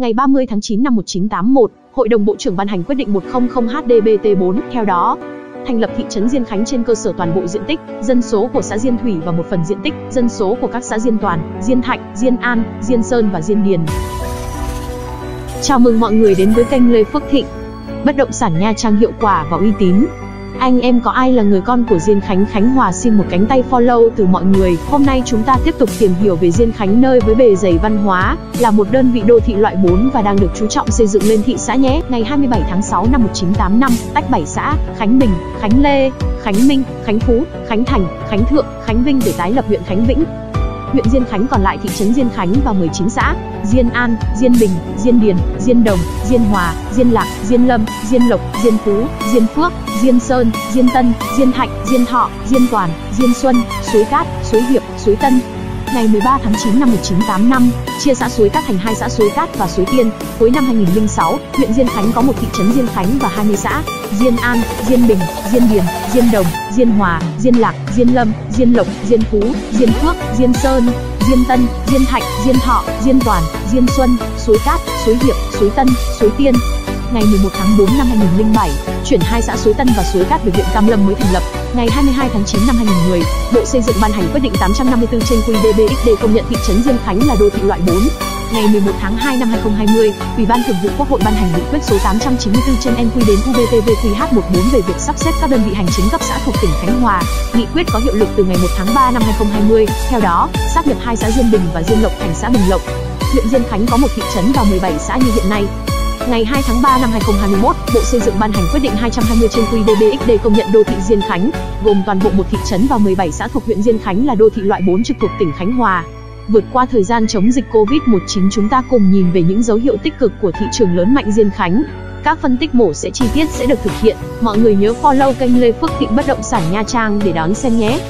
Ngày 30 tháng 9 năm 1981, Hội đồng Bộ trưởng ban hành quyết định 100-HDBT4, theo đó, thành lập thị trấn Diên Khánh trên cơ sở toàn bộ diện tích, dân số của xã Diên Thủy và một phần diện tích, dân số của các xã Diên Toàn, Diên Thạnh, Diên An, Diên Sơn và Diên Điền. Chào mừng mọi người đến với kênh Lê Phước Thịnh. Bất động sản Nha Trang hiệu quả và uy tín. Anh em có ai là người con của Diên Khánh Khánh Hòa xin một cánh tay follow từ mọi người. Hôm nay chúng ta tiếp tục tìm hiểu về Diên Khánh nơi với bề dày văn hóa, là một đơn vị đô thị loại 4 và đang được chú trọng xây dựng lên thị xã nhé. Ngày 27 tháng 6 năm 1985, tách 7 xã, Khánh Bình, Khánh Lê, Khánh Minh, Khánh Phú, Khánh Thành, Khánh Thượng, Khánh Vinh để tái lập huyện Khánh Vĩnh. Huyện Diên Khánh còn lại thị trấn Diên Khánh và 19 xã, Diên An, Diên Bình, Diên Điền, Diên Đồng, Diên Hòa, Diên Lạc, Diên Lâm, Diên Lộc, Diên Phú, Diên Phước, Diên Sơn, Diên Tân, Diên Thạnh, Diên Thọ, Diên Toàn, Diên Xuân, Suối Cát, Suối Hiệp, Suối Tân. Ngày 13 tháng 9 năm 1985, chia xã Suối Cát thành hai xã Suối Cát và Suối Tiên. Cuối năm 2006, huyện Diên Khánh có một thị trấn Diên Khánh và 20 xã: Diên An, Diên Bình, Diên Điền, Diên Đồng, Diên Hòa, Diên Lạc, Diên Lâm, Diên Lộc, Diên Phú, Diên Phước, Diên Sơn, Diên Tân, Diên Thạnh, Diên Thọ, Diên Toàn, Diên Xuân, Suối Cát, Suối Hiệp, Suối Tân, Suối Tiên. Ngày 11 tháng 4 năm 2007, chuyển hai xã Suối Tân và Suối Cát về huyện Cam Lâm mới thành lập. Ngày 22 tháng 9 năm 2010, Bộ Xây dựng ban hành quyết định 854 trên QĐ-BXD công nhận thị trấn Diên Khánh là đô thị loại 4. Ngày 11 tháng 2 năm 2020, Ủy ban Thường vụ Quốc hội ban hành nghị quyết số 894 trên NQ đến UBTVQH14 về việc sắp xếp các đơn vị hành chính cấp xã thuộc tỉnh Khánh Hòa. Nghị quyết có hiệu lực từ ngày 1 tháng 3 năm 2020. Theo đó, sáp nhập hai xã Diên Bình và Diên Lộc thành xã Bình Lộc. Huyện Diên Khánh có một thị trấn và 17 xã như hiện nay. Ngày 2 tháng 3 năm 2021, Bộ Xây dựng ban hành quyết định 220 trên QĐ-BXD công nhận đô thị Diên Khánh, gồm toàn bộ một thị trấn và 17 xã thuộc huyện Diên Khánh là đô thị loại 4 trực thuộc tỉnh Khánh Hòa. Vượt qua thời gian chống dịch Covid-19 chúng ta cùng nhìn về những dấu hiệu tích cực của thị trường lớn mạnh Diên Khánh. Các phân tích mổ sẽ chi tiết sẽ được thực hiện. Mọi người nhớ follow kênh Lê Phước Thịnh Bất động sản Nha Trang để đón xem nhé.